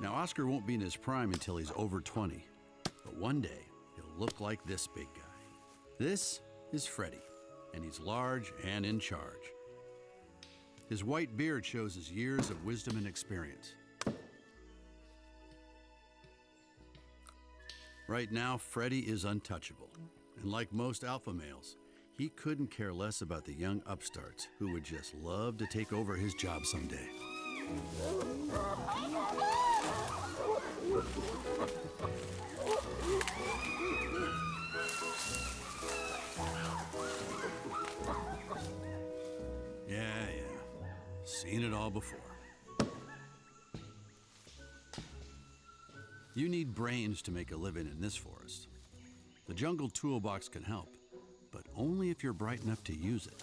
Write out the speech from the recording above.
Now, Oscar won't be in his prime until he's over 20, but one day he'll look like this big guy. This is Freddie, and he's large and in charge. His white beard shows his years of wisdom and experience. Right now, Freddie is untouchable. And like most alpha males, he couldn't care less about the young upstarts who would just love to take over his job someday. Yeah, yeah. Seen it all before. You need brains to make a living in this forest. The jungle toolbox can help, but only if you're bright enough to use it.